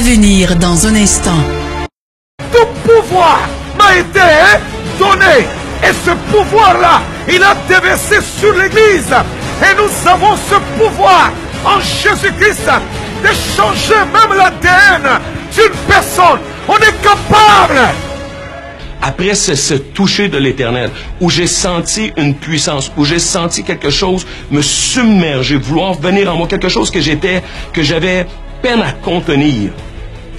À venir dans un instant. Tout pouvoir m'a été donné. Et ce pouvoir-là, il a déversé sur l'Église. Et nous avons ce pouvoir en Jésus-Christ de changer même l'ADN d'une personne. On est capable. Après ce, ce toucher de l'éternel, où j'ai senti une puissance, où j'ai senti quelque chose me submerger, vouloir venir en moi, quelque chose que j'étais, que j'avais peine à contenir.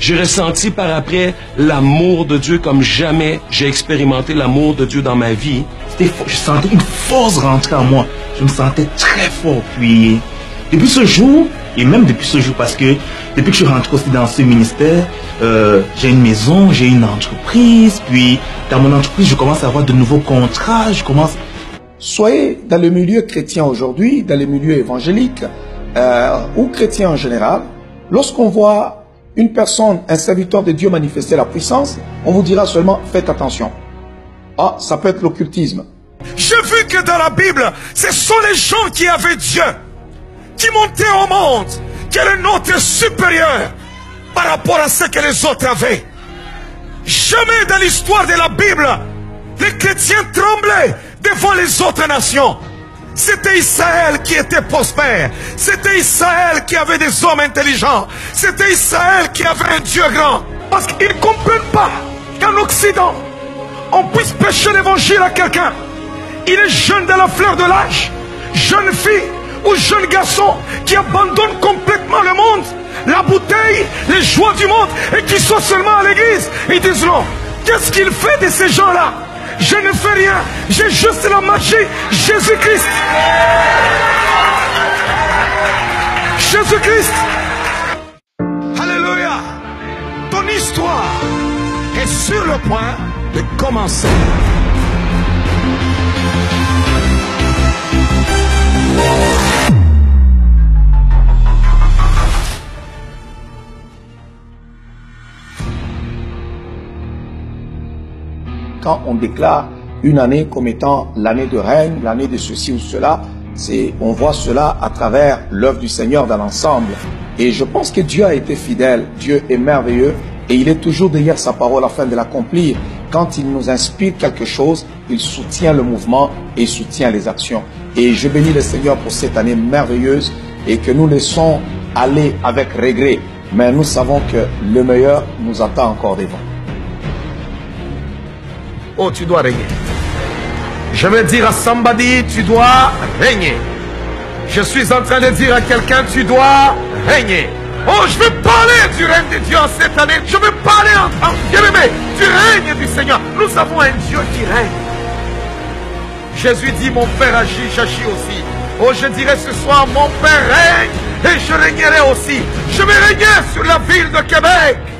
J'ai ressenti par après l'amour de Dieu comme jamais j'ai expérimenté l'amour de Dieu dans ma vie. Je sentais une force rentrer en moi. Je me sentais très fort. Puis, depuis ce jour, et même depuis ce jour, parce que depuis que je suis rentré aussi dans ce ministère, euh, j'ai une maison, j'ai une entreprise, puis dans mon entreprise, je commence à avoir de nouveaux contrats, je commence... Soyez dans le milieu chrétien aujourd'hui, dans le milieu évangélique euh, ou chrétien en général, lorsqu'on voit une personne, un serviteur de Dieu manifester la puissance, on vous dira seulement faites attention. Ah, ça peut être l'occultisme. J'ai vu que dans la Bible, ce sont les gens qui avaient Dieu, qui montaient au monde, qui est le nôtre supérieur par rapport à ce que les autres avaient. Jamais dans l'histoire de la Bible, les chrétiens tremblaient devant les autres nations. C'était Israël qui était prospère. C'était Israël qui avait des hommes intelligents. C'était Israël qui avait un Dieu grand. Parce qu'ils ne comprennent pas qu'en Occident, on puisse prêcher l'évangile à quelqu'un. Il est jeune de la fleur de l'âge, jeune fille ou jeune garçon qui abandonne complètement le monde, la bouteille, les joies du monde et qui sont seulement à l'église. Ils disent. Qu'est-ce qu'il fait de ces gens-là? Je ne fais rien. J'ai juste la magie. Jésus-Christ. Jésus-Christ. Alléluia. Ton histoire est sur le point de commencer. Quand on déclare une année comme étant l'année de règne, l'année de ceci ou cela, c'est, on voit cela à travers l'œuvre du Seigneur dans l'ensemble. Et je pense que Dieu a été fidèle, Dieu est merveilleux et il est toujours derrière sa parole afin de l'accomplir. Quand il nous inspire quelque chose, il soutient le mouvement et soutient les actions. Et je bénis le Seigneur pour cette année merveilleuse et que nous laissons aller avec regret. Mais nous savons que le meilleur nous attend encore devant. Oh, tu dois régner. Je vais dire à somebody, tu dois régner. Je suis en train de dire à quelqu'un, tu dois régner. Oh, je veux parler du règne de Dieu en cette année. Je veux parler en, en bien-aimé du règne du Seigneur. Nous avons un Dieu qui règne. Jésus dit, mon Père agit, j'agis aussi. Oh, je dirais ce soir, mon Père règne et je régnerai aussi. Je vais régner sur la ville de Québec.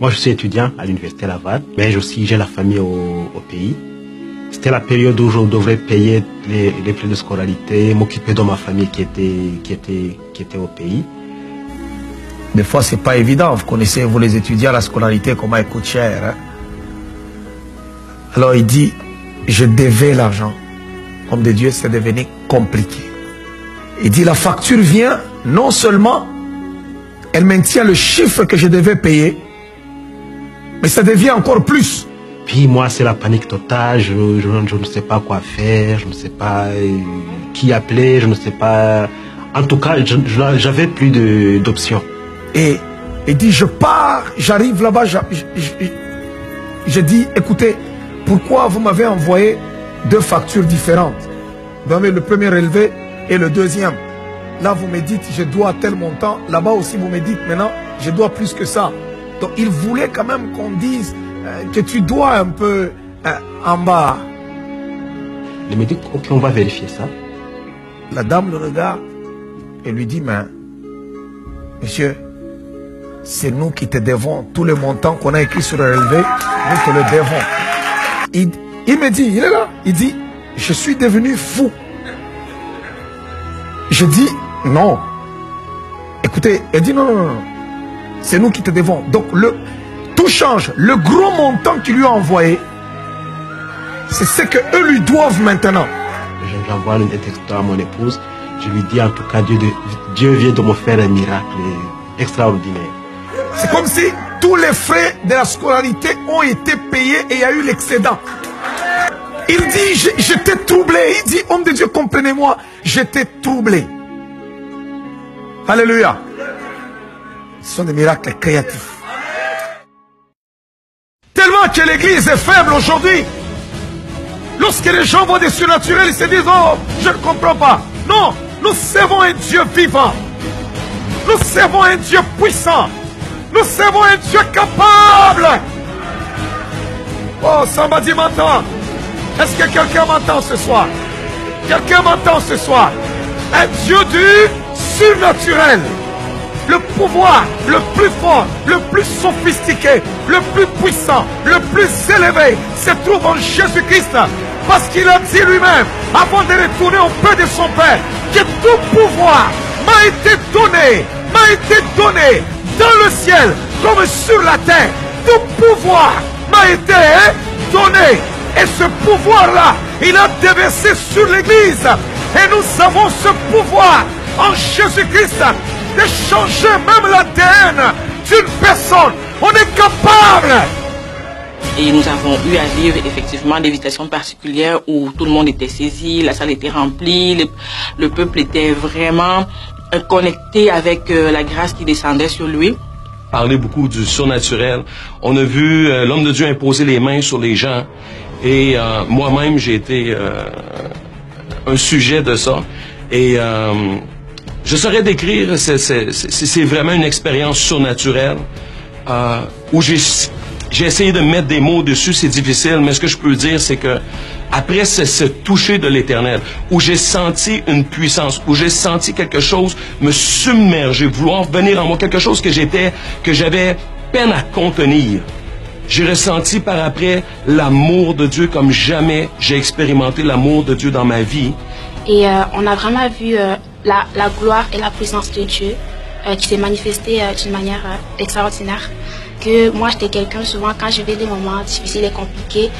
Moi, je suis étudiant à l'université Laval, mais aussi j'ai la famille au, pays. C'était la période où je devrais payer les, frais de scolarité, m'occuper de ma famille qui était, qui était, qui était au pays. Des fois, c'est pas évident. Vous connaissez, vous les étudiants, la scolarité, comment elle coûte cher. hein. Alors il dit, je devais l'argent. Comme de Dieu, c'est devenu compliqué. Il dit, la facture vient, non seulement, elle maintient le chiffre que je devais payer, mais ça devient encore plus. Puis moi, c'est la panique totale, je, je, je ne sais pas quoi faire, je ne sais pas euh, qui appeler, je ne sais pas... En tout cas, j'avais plus d'options. Et il dit, je pars, j'arrive là-bas, je dis, écoutez, pourquoi vous m'avez envoyé deux factures différentes? Vous avez le premier élevé et le deuxième. Là, vous me dites, je dois tel montant. Là-bas aussi, vous me dites, maintenant, je dois plus que ça. Donc, il voulait quand même qu'on dise euh, que tu dois un peu euh, en bas. Il me dit, ok, on va vérifier ça. La dame le regarde et lui dit, mais, monsieur, c'est nous qui te devons tous les montants qu'on a écrits sur le relevé, nous te le devons. Il, il me dit, il est là, il dit, je suis devenu fou. Je dis, non. Écoutez, elle dit, non, non, non, non. C'est nous qui te devons. Donc, le, tout change. Le gros montant qu'il lui a envoyé, c'est ce que eux lui doivent maintenant. Je- J'envoie un texto à mon épouse. Je lui dis en tout cas, Dieu, de- Dieu vient de me faire un miracle extraordinaire. C'est comme si tous les frais de la scolarité ont été payés et il y a eu l'excédent. Il dit, j'étais troublé. Il dit, homme de Dieu, comprenez-moi, j'étais troublé. Alléluia. Ce sont des miracles créatifs. Tellement que l'église est faible aujourd'hui. Lorsque les gens voient des surnaturels, ils se disent, oh, je ne comprends pas. Non, nous servons un Dieu vivant. Nous servons un Dieu puissant. Nous servons un Dieu capable. Oh, somebody m'entend. Est-ce que quelqu'un m'entend ce soir? Quelqu'un m'entend ce soir? Un Dieu du surnaturel. Le pouvoir le plus fort, le plus sophistiqué, le plus puissant, le plus élevé se trouve en Jésus-Christ. Parce qu'il a dit lui-même, avant de retourner au peu de son Père, que tout pouvoir m'a été donné, m'a été donné dans le ciel comme sur la terre. Tout pouvoir m'a été donné. Et ce pouvoir-là, il a déversé sur l'Église. Et nous avons ce pouvoir en Jésus-Christ de changer même l'ADN d'une personne. On est capable. Et nous avons eu à vivre effectivement des visitations particulières où tout le monde était saisi, la salle était remplie, le, peuple était vraiment euh, connecté avec euh, la grâce qui descendait sur lui parler beaucoup du surnaturel. On a vu euh, l'homme de Dieu imposer les mains sur les gens et euh, moi-même, j'ai été euh, un sujet de ça. Et euh, je saurais décrire, c'est vraiment une expérience surnaturelle où j'ai essayé de mettre des mots dessus, c'est difficile, mais ce que je peux dire, c'est que après ce, ce toucher de l'éternel, où j'ai senti une puissance, où j'ai senti quelque chose me submerger, vouloir venir en moi, quelque chose que j'étais, que j'avais peine à contenir. J'ai ressenti par après l'amour de Dieu comme jamais j'ai expérimenté l'amour de Dieu dans ma vie. Et euh, on a vraiment vu euh, la, gloire et la puissance de Dieu euh, qui s'est manifestée euh, d'une manière euh, extraordinaire. Que moi, j'étais quelqu'un, souvent, quand je vais des moments difficiles et compliqués,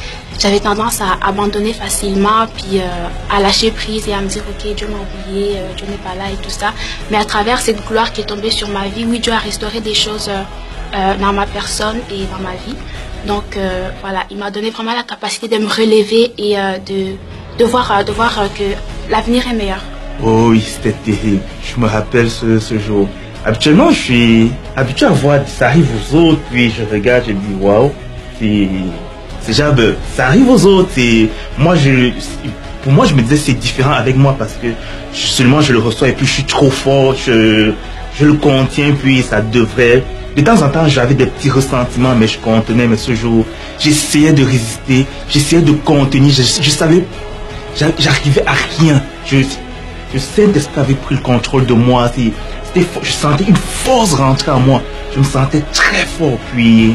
j'avais tendance à abandonner facilement, puis à lâcher prise et à me dire, OK, Dieu m'a oublié, Dieu n'est pas là et tout ça. Mais à travers cette gloire qui est tombée sur ma vie, oui, Dieu a restauré des choses dans ma personne et dans ma vie. Donc voilà, il m'a donné vraiment la capacité de me relever et de, de voir, de voir que l'avenir est meilleur. Oh oui, c'était terrible. Je me rappelle ce, ce, jour. Habituellement, je suis habitué à voir, ça arrive aux autres, puis je regarde, je dis waouh, c'est déjà, ça arrive aux autres. Et moi, je, pour moi, je me disais c'est différent avec moi parce que seulement je le reçois et puis je suis trop fort, je, je le contiens, puis ça devrait de temps en temps, j'avais des petits ressentiments, mais je contenais. Mais ce jour, j'essayais de résister, j'essayais de contenir. Je, savais, j'arrivais à rien. Je sais ce avait pris le contrôle de moi. je sentais une force rentrer en moi. Je me sentais très fort. Puis,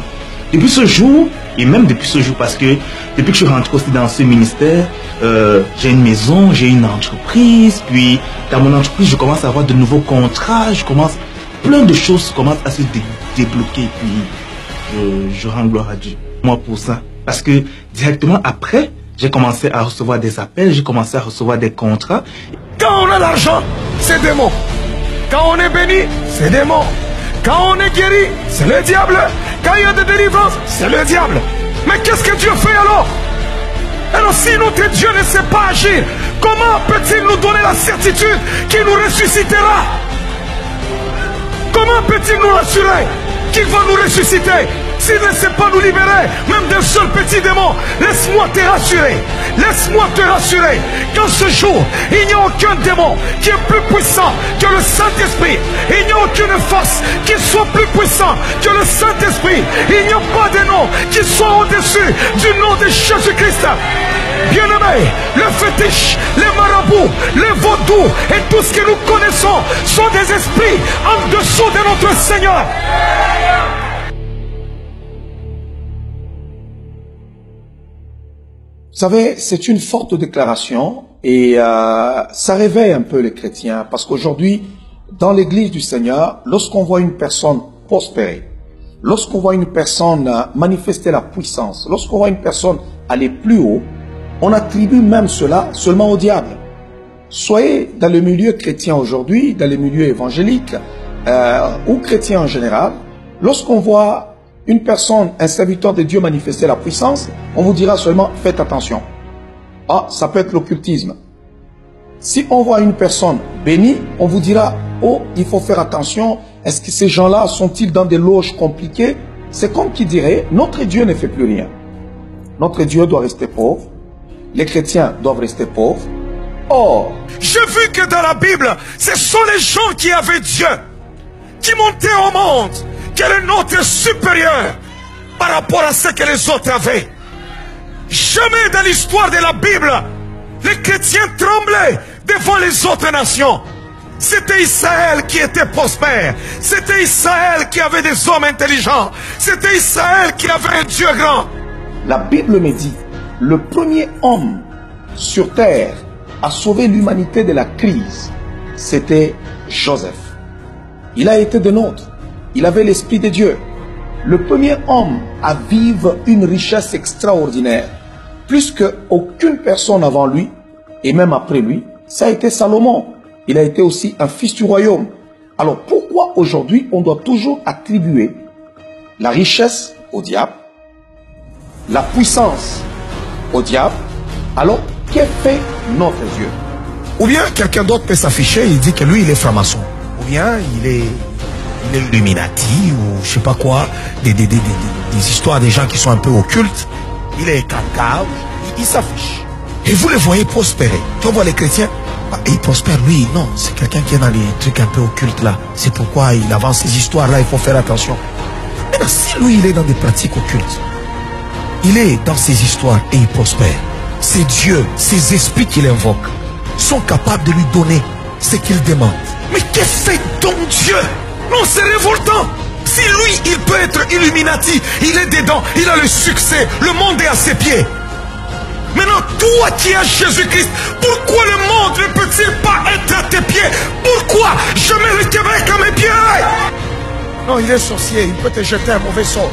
depuis ce jour, et même depuis ce jour, parce que depuis que je suis rentré aussi dans ce ministère, euh, j'ai une maison, j'ai une entreprise. Puis, dans mon entreprise, je commence à avoir de nouveaux contrats. Je commence plein de choses commencent à se débloquer. Puis je rends gloire à Dieu. Moi pour ça. Parce que directement après, j'ai commencé à recevoir des appels, j'ai commencé à recevoir des contrats. Quand on a l'argent, c'est des mots. Quand on est béni, c'est des mots. Quand on est guéri, c'est le diable. Quand il y a de délivrance, c'est le diable. Mais qu'est-ce que Dieu fait alors? Alors si notre Dieu ne sait pas agir, comment peut-il nous donner la certitude qu'il nous ressuscitera? Comment peut-il nous rassurer qu'il va nous ressusciter? S'il ne sait pas nous libérer, même d'un seul petit démon, laisse-moi te rassurer. Laisse-moi te rassurer qu'en ce jour, il n'y a aucun démon qui est plus puissant que le Saint-Esprit. Il n'y a aucune force qui soit plus puissant que le Saint-Esprit. Il n'y a pas de nom qui soit au-dessus du nom de Jésus-Christ. Bien-aimés, le fétiche, les marabouts, les vaudous et tout ce que nous connaissons sont des esprits en dessous de notre Seigneur. Savez, c'est une forte déclaration et euh, ça réveille un peu les chrétiens parce qu'aujourd'hui, dans l'église du Seigneur, lorsqu'on voit une personne prospérer, lorsqu'on voit une personne manifester la puissance, lorsqu'on voit une personne aller plus haut, on attribue même cela seulement au diable. soyez dans le milieu chrétien aujourd'hui, dans les milieux évangéliques euh, ou chrétiens en général, lorsqu'on voit une personne, un serviteur de Dieu manifester la puissance, on vous dira seulement faites attention. Ah, ça peut être l'occultisme. Si on voit une personne bénie, on vous dira oh, il faut faire attention. Est-ce que ces gens-là sont-ils dans des loges compliquées? C'est comme qui dirait notre Dieu ne fait plus rien. Notre Dieu doit rester pauvre. Les chrétiens doivent rester pauvres. Or, J'ai vu que dans la Bible, ce sont les gens qui avaient Dieu, qui montaient au monde, que le nôtre est supérieur par rapport à ce que les autres avaient? Jamais dans l'histoire de la Bible, les chrétiens tremblaient devant les autres nations. C'était Israël qui était prospère. C'était Israël qui avait des hommes intelligents. C'était Israël qui avait un Dieu grand. la Bible me dit, le premier homme sur terre à sauver l'humanité de la crise, c'était Joseph. Il a été de nôtres. Il avait l'Esprit de Dieu. Le premier homme à vivre une richesse extraordinaire, plus qu'aucune personne avant lui, et même après lui, ça a été Salomon. Il a été aussi un fils du royaume. Alors pourquoi aujourd'hui on doit toujours attribuer la richesse au diable, la puissance au diable? Alors qu'est fait notre Dieu? Ou bien quelqu'un d'autre peut s'afficher, il dit que lui, il est franc-maçon. Ou bien il est, il est Illuminati ou je sais pas quoi, des, histoires des gens qui sont un peu occultes. Il est caca, il, s'affiche. Et vous le voyez prospérer. Tu vois les chrétiens, ah, il prospère, lui, non, c'est quelqu'un qui est dans les trucs un peu occultes là. C'est pourquoi il avance ces histoires-là, il faut faire attention. Maintenant, si lui, il est dans des pratiques occultes, il est dans ces histoires et il prospère. C'est Dieu, ses esprits qu'il invoque, sont capables de lui donner ce qu'il demande. Mais que fait donc Dieu? Non, c'est révoltant. Si lui, il peut être Illuminati, il est dedans, il a le succès, le monde est à ses pieds. Maintenant, toi qui as Jésus-Christ, pourquoi le monde ne peut-il pas être à tes pieds? Pourquoi je mets le Québec à mes pieds? Non, il est sorcier, il peut te jeter un mauvais sort.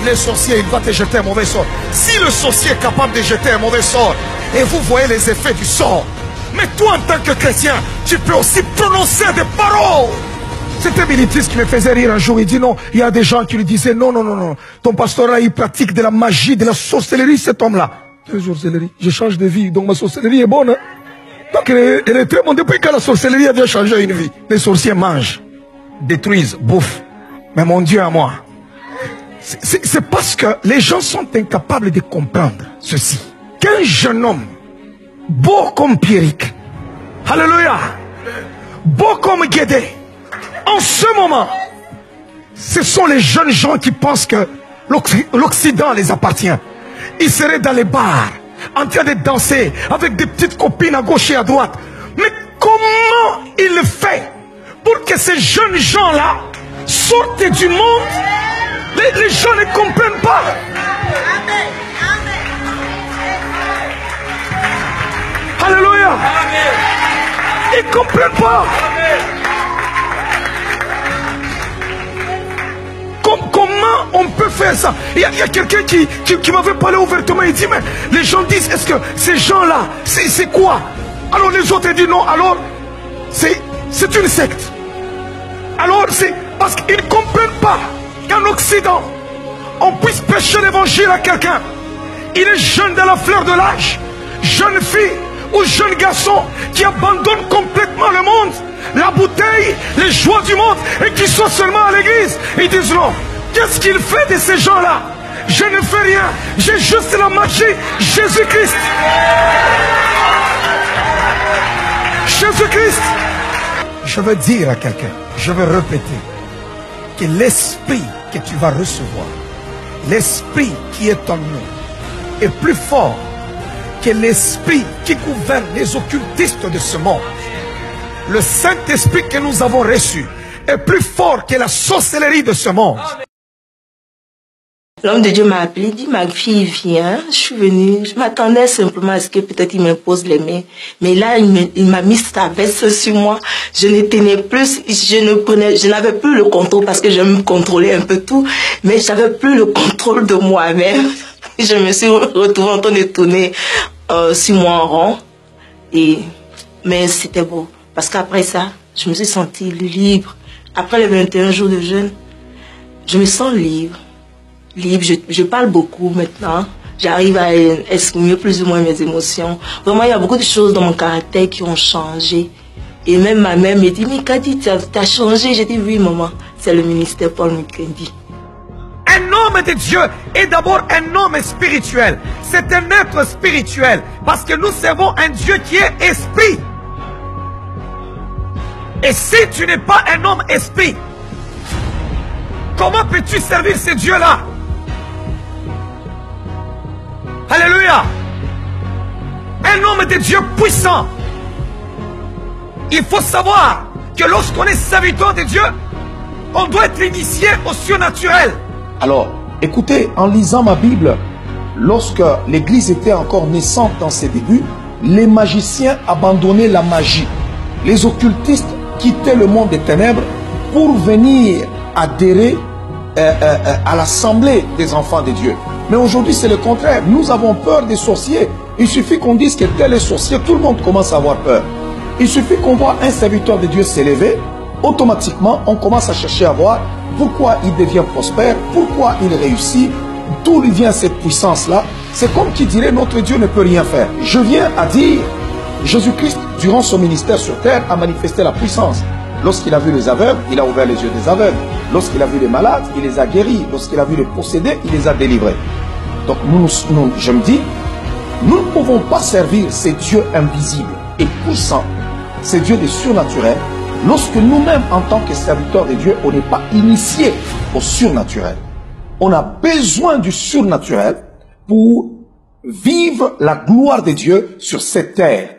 Il est sorcier, il va te jeter un mauvais sort. Si le sorcier est capable de jeter un mauvais sort, et vous voyez les effets du sort, mais toi en tant que chrétien, tu peux aussi prononcer des paroles. C'était Militis qui me faisait rire un jour. Il dit non, il y a des gens qui lui disaient non, non, non, non. Ton pasteur là, il pratique de la magie, de la sorcellerie, cet homme-là. De la sorcellerie. Je change de vie, donc ma sorcellerie est bonne. hein. Donc elle est, très bonne. Depuis que la sorcellerie a bien changé une vie. Les sorciers mangent, détruisent, bouffent. Mais mon Dieu à moi, c'est parce que les gens sont incapables de comprendre ceci. Qu'un jeune homme, beau comme Pierrick, Alléluia, beau comme Guédé, en ce moment, ce sont les jeunes gens qui pensent que l'Occ- l'Occident les appartient. Ils seraient dans les bars, en train de danser avec des petites copines à gauche et à droite. Mais comment il fait pour que ces jeunes gens-là sortent du monde? Les, les gens ne comprennent pas. Alléluia. Ils ne comprennent pas. Ça Il y a, quelqu'un qui, qui, m'avait parlé ouvertement. Il dit, mais les gens disent, est-ce que ces gens-là, c'est quoi? Alors les autres disent non. Alors, c'est une secte. Alors c'est parce qu'ils ne comprennent pas qu'en Occident, on puisse prêcher l'évangile à quelqu'un. Il est jeune dans la fleur de l'âge, jeune fille ou jeune garçon qui abandonne complètement le monde, la bouteille, les joies du monde et qui sont seulement à l'église. Ils disent non. Qu'est-ce qu'il fait de ces gens-là? Je ne fais rien. J'ai juste la magie. Jésus-Christ. Jésus-Christ. Je veux dire à quelqu'un, je veux répéter, que l'esprit que tu vas recevoir, l'esprit qui est en nous, est plus fort que l'esprit qui gouverne les occultistes de ce monde. Le Saint-Esprit que nous avons reçu est plus fort que la sorcellerie de ce monde. L'homme de Dieu m'a appelé, dit, ma fille, viens. Je suis venue. Je m'attendais simplement à ce que peut-être il me pose les mains. Mais là, il m'a mis sa veste sur moi. Je ne tenais plus, je ne prenais, je n'avais plus le contrôle parce que je me contrôlais un peu tout. Mais j'avais plus le contrôle de moi-même. Je me suis retrouvée en train de tourner euh, sur moi en rond. Et Mais c'était beau. Parce qu'après ça, je me suis sentie libre. Après les 21 jours de jeûne, je me sens libre. Libre, je, je parle beaucoup maintenant. J'arrive à exprimer plus ou moins mes émotions. Vraiment, il y a beaucoup de choses dans mon caractère qui ont changé. Et même ma mère me dit, mais Kadi, tu as, changé. J'ai dit, oui, maman, c'est le ministère Paul Mukendi. Un homme de Dieu est d'abord un homme spirituel. C'est un être spirituel. Parce que nous servons un Dieu qui est esprit. Et si tu n'es pas un homme esprit, comment peux-tu servir ce Dieu-là Alléluia. Un homme de Dieu puissant. Il faut savoir que lorsqu'on est serviteur de Dieu, on doit être initié au surnaturel. Alors, écoutez, en lisant ma Bible, lorsque l'Église était encore naissante dans ses débuts, les magiciens abandonnaient la magie. Les occultistes quittaient le monde des ténèbres pour venir adhérer euh, euh, euh, à l'assemblée des enfants de Dieu. Mais aujourd'hui, c'est le contraire. Nous avons peur des sorciers. Il suffit qu'on dise que tel est sorcier, tout le monde commence à avoir peur. Il suffit qu'on voit un serviteur de Dieu s'élever, automatiquement, on commence à chercher à voir pourquoi il devient prospère, pourquoi il réussit, d'où lui vient cette puissance-là. C'est comme qui dirait notre Dieu ne peut rien faire. Je viens à dire, Jésus-Christ, durant son ministère sur terre, a manifesté la puissance. Lorsqu'il a vu les aveugles, il a ouvert les yeux des aveugles. Lorsqu'il a vu les malades, il les a guéris. Lorsqu'il a vu les possédés, il les a délivrés. Donc nous, je me dis, nous ne pouvons pas servir ces dieux invisibles et puissants, ces dieux des surnaturels, lorsque nous-mêmes, en tant que serviteurs de Dieu, on n'est pas initiés au surnaturel. On a besoin du surnaturel pour vivre la gloire de Dieu sur cette terre.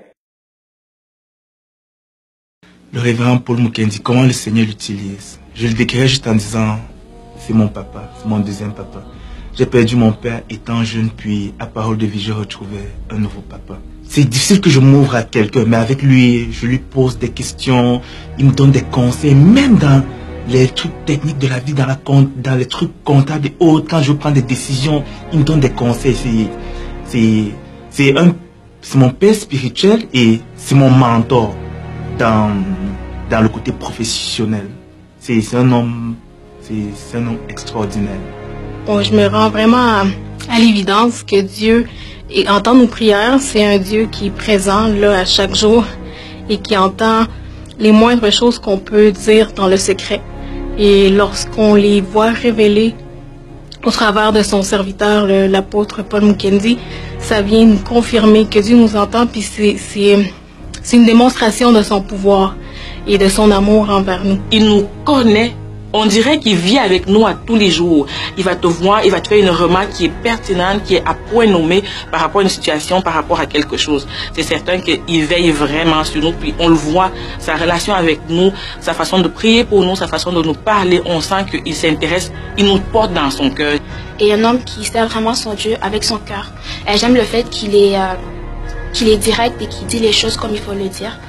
Le révérend Paul Mukendi, comment le Seigneur l'utilise Je le décrirai juste en disant, c'est mon papa, c'est mon deuxième papa. J'ai perdu mon père étant jeune, puis à parole de vie, j'ai retrouvé un nouveau papa. C'est difficile que je m'ouvre à quelqu'un, mais avec lui, je lui pose des questions, il me donne des conseils, même dans les trucs techniques de la vie, dans, la, dans les trucs comptables et autres, quand je prends des décisions, il me donne des conseils. C'est mon père spirituel et c'est mon mentor dans, dans le côté professionnel. C'est un homme, c'est un homme extraordinaire. Bon, je me rends vraiment à, l'évidence que Dieu et entend nos prières. C'est un Dieu qui est présent là à chaque jour et qui entend les moindres choses qu'on peut dire dans le secret. Et lorsqu'on les voit révélées au travers de son serviteur, l'apôtre Paul Mukendi, ça vient nous confirmer que Dieu nous entend, puis c'est c'est une démonstration de son pouvoir et de son amour envers nous. Il nous connaît. On dirait qu'il vit avec nous à tous les jours. Il va te voir, il va te faire une remarque qui est pertinente, qui est à point nommé par rapport à une situation, par rapport à quelque chose. C'est certain qu'il veille vraiment sur nous, puis on le voit, sa relation avec nous, sa façon de prier pour nous, sa façon de nous parler, on sent qu'il s'intéresse, il nous porte dans son cœur. Et un homme qui sert vraiment son Dieu avec son cœur. J'aime le fait qu'il est... Euh, qu'il est direct et qu'il dit les choses comme il faut le dire.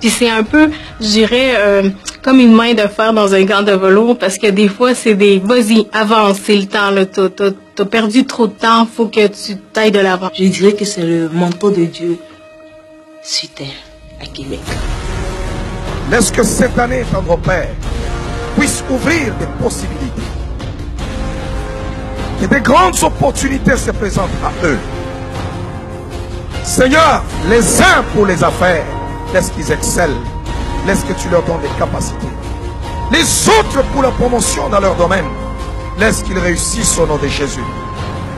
Puis c'est un peu, je dirais, euh, comme une main de fer dans un gant de velours, parce que des fois, c'est des, vas-y, avance, c'est le temps, là, t'as, perdu trop de temps, faut que tu tailles de l'avant. Je dirais que c'est le manteau de Dieu sur terre, à Québec. Laisse que cette année, tendre Père, puisse ouvrir des possibilités? Que des grandes opportunités se présentent à eux. Seigneur, les uns pour les affaires, laisse qu'ils excellent. Laisse que tu leur donnes des capacités. Les autres pour la promotion dans leur domaine, laisse qu'ils réussissent au nom de Jésus.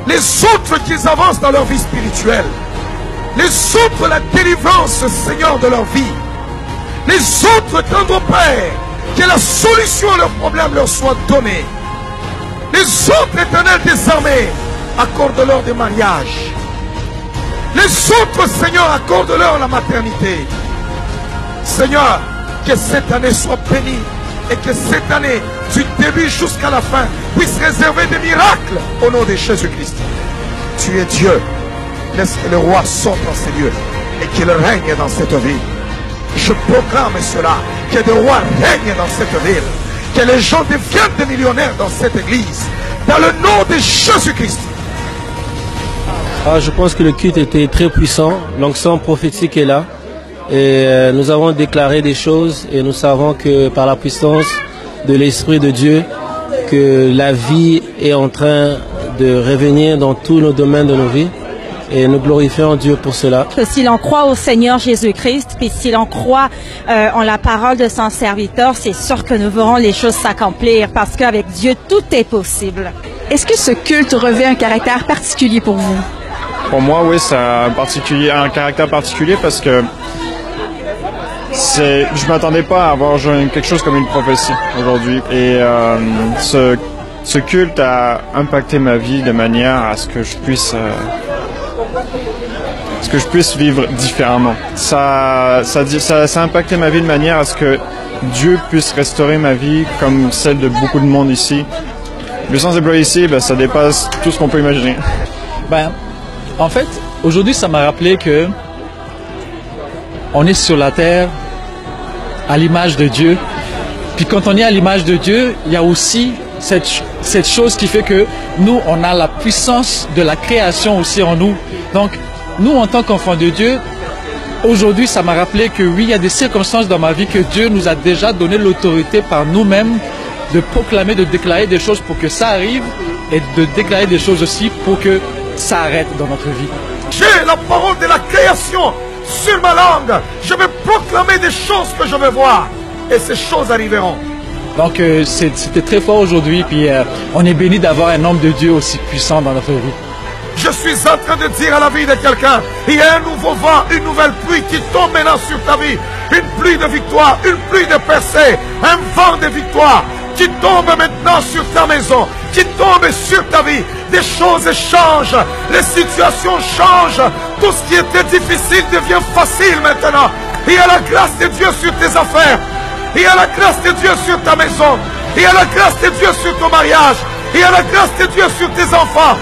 Les autres qu'ils avancent dans leur vie spirituelle. Les autres la délivrance, Seigneur, de leur vie. Les autres, tendre Père, que la solution à leurs problèmes leur soit donnée. Les autres, éternels des armées, accorde-leur des mariages les autres, Seigneur, accorde-leur la maternité. Seigneur, que cette année soit bénie et que cette année, du début jusqu'à la fin, puisse réserver des miracles au nom de Jésus-Christ. Tu es Dieu. Laisse que le roi sorte dans ces lieux et qu'il règne dans cette ville. Je proclame cela, que le roi règne dans cette ville, que les gens deviennent des millionnaires dans cette église, dans le nom de Jésus-Christ. Ah, je pense que le culte était très puissant. L'onction prophétique est là. Et euh, nous avons déclaré des choses et nous savons que par la puissance de l'Esprit de Dieu, que la vie est en train de revenir dans tous nos domaines de nos vies. Et nous glorifions Dieu pour cela. Si l'on croit au Seigneur Jésus-Christ, puis si l'on croit euh, en la parole de son serviteur, c'est sûr que nous verrons les choses s'accomplir parce qu'avec Dieu, tout est possible. Est-ce que ce culte revêt un caractère particulier pour vous? Pour moi, oui, ça a un, caractère particulier parce que c'est, je m'attendais pas à avoir quelque chose comme une prophétie aujourd'hui. Et euh, ce, culte a impacté ma vie de manière à ce que je puisse, euh, ce que je puisse vivre différemment. Ça, a impacté ma vie de manière à ce que Dieu puisse restaurer ma vie comme celle de beaucoup de monde ici. Le sens de ici, ben, ça dépasse tout ce qu'on peut imaginer. Ben, en fait, aujourd'hui, ça m'a rappelé que on est sur la terre à l'image de Dieu. Puis quand on est à l'image de Dieu, il y a aussi cette, cette chose qui fait que nous, on a la puissance de la création aussi en nous. Donc, nous, en tant qu'enfants de Dieu, aujourd'hui, ça m'a rappelé que oui, il y a des circonstances dans ma vie que Dieu nous a déjà donné l'autorité par nous-mêmes de proclamer, de déclarer des choses pour que ça arrive et de déclarer des choses aussi pour que ça arrête dans notre vie. J'ai la parole de la création sur ma langue. Je vais proclamer des choses que je vais voir. Et ces choses arriveront. Donc euh, c'était très fort aujourd'hui. Puis euh, on est béni d'avoir un homme de Dieu aussi puissant dans notre vie. Je suis en train de dire à la vie de quelqu'un, il y a un nouveau vent, une nouvelle pluie qui tombe maintenant sur ta vie. Une pluie de victoire, une pluie de percée, un vent de victoire qui tombe maintenant sur ta maison, qui tombe sur ta vie. Des choses changent, les situations changent. Tout ce qui était difficile devient facile maintenant. Il y a la grâce de Dieu sur tes affaires. Il y a la grâce de Dieu sur ta maison. Il y a la grâce de Dieu sur ton mariage. Il y a la grâce de Dieu sur tes enfants.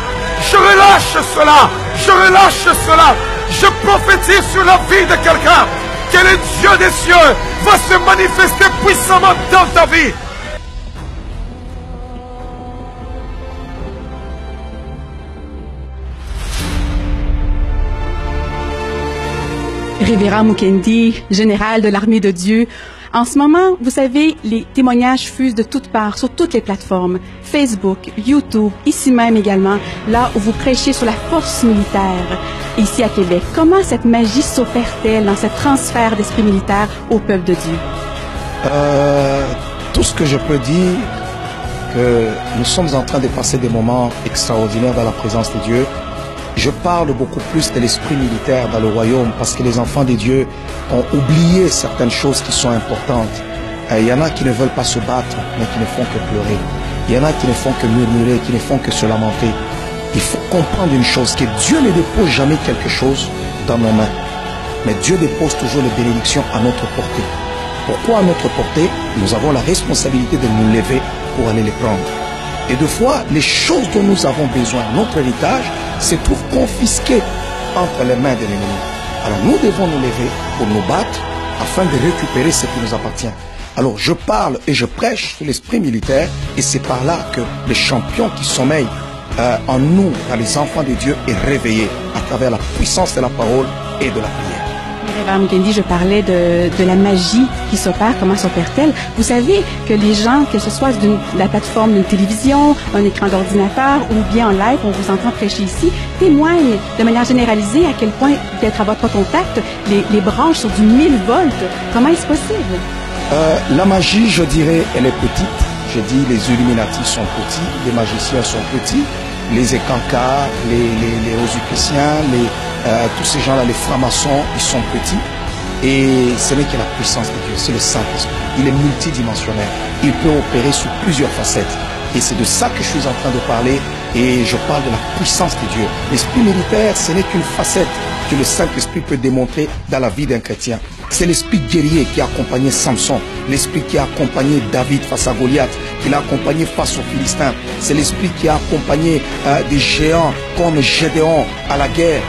Je relâche cela. Je relâche cela. Je prophétise sur la vie de quelqu'un que le Dieu des cieux va se manifester puissamment dans ta vie. Révérend Mukendi, général de l'armée de Dieu. En ce moment, vous savez, les témoignages fusent de toutes parts, sur toutes les plateformes, Facebook, YouTube, ici même également, là où vous prêchez sur la force militaire, ici à Québec. Comment cette magie s'opère-t-elle dans ce transfert d'esprit militaire au peuple de Dieu? Euh, tout ce que je peux dire, que nous sommes en train de passer des moments extraordinaires dans la présence de Dieu. Je parle beaucoup plus de l'esprit militaire dans le royaume parce que les enfants de Dieu ont oublié certaines choses qui sont importantes. Il y en a qui ne veulent pas se battre, mais qui ne font que pleurer. Il y en a qui ne font que murmurer, qui ne font que se lamenter. Il faut comprendre une chose, que Dieu ne dépose jamais quelque chose dans nos mains. Mais Dieu dépose toujours les bénédictions à notre portée. Pourquoi à notre portée? Nous avons la responsabilité de nous lever pour aller les prendre. Et de fois, les choses dont nous avons besoin, notre héritage, se trouve confisqué entre les mains de l'ennemi. Alors nous devons nous lever pour nous battre afin de récupérer ce qui nous appartient. Alors je parle et je prêche sur l'esprit militaire et c'est par là que le champion qui sommeille euh, en nous, dans les enfants de Dieu, est réveillé à travers la puissance de la parole et de la prière. Je parlais de, de la magie qui s'opère, comment s'opère-t-elle? Vous savez que les gens, que ce soit de la plateforme d'une télévision, un écran d'ordinateur ou bien en live, on vous entend prêcher ici, témoignent de manière généralisée à quel point d'être à votre contact, les, branches sont du 1000 volts. Comment est-ce possible? Euh, La magie, je dirais, elle est petite. Je dis les Illuminati sont petits, les magiciens sont petits, les Ekankars, les, les, les, euh, tous ces gens-là, les francs-maçons, ils sont petits. Et ce n'est que la puissance de Dieu, c'est le Saint-Esprit. Il est multidimensionnel. Il peut opérer sous plusieurs facettes. Et c'est de ça que je suis en train de parler. Et je parle de la puissance de Dieu. L'esprit militaire, ce n'est qu'une facette que le Saint-Esprit peut démontrer dans la vie d'un chrétien. C'est l'esprit guerrier qui a accompagné Samson, l'esprit qui a accompagné David face à Goliath, qui l'a accompagné face aux Philistins. C'est l'esprit qui a accompagné euh, des géants comme Gédéon à la guerre.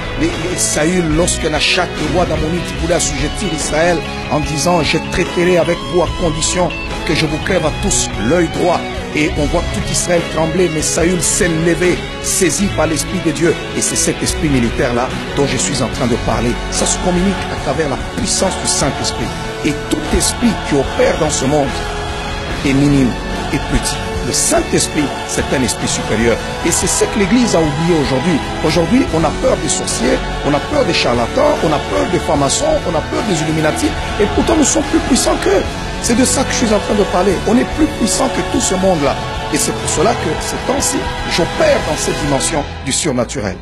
Saül, lorsque Nachat, le roi d'Ammonite, voulait assujettir Israël en disant, je traiterai avec vous à condition que je vous crève à tous l'œil droit. Et on voit tout Israël trembler, mais Saül s'est levé, saisi par l'Esprit de Dieu. Et c'est cet esprit militaire-là dont je suis en train de parler. Ça se communique à travers la puissance du Saint-Esprit. Et tout esprit qui opère dans ce monde est minime et petit. Le Saint-Esprit, c'est un esprit supérieur. Et c'est ce que l'Église a oublié aujourd'hui. Aujourd'hui, on a peur des sorciers, on a peur des charlatans, on a peur des francs-maçons, on a peur des illuminati. Et pourtant, nous sommes plus puissants qu'eux. C'est de ça que je suis en train de parler. On est plus puissant que tout ce monde-là. Et c'est pour cela que ces temps-ci, j'opère dans cette dimension du surnaturel.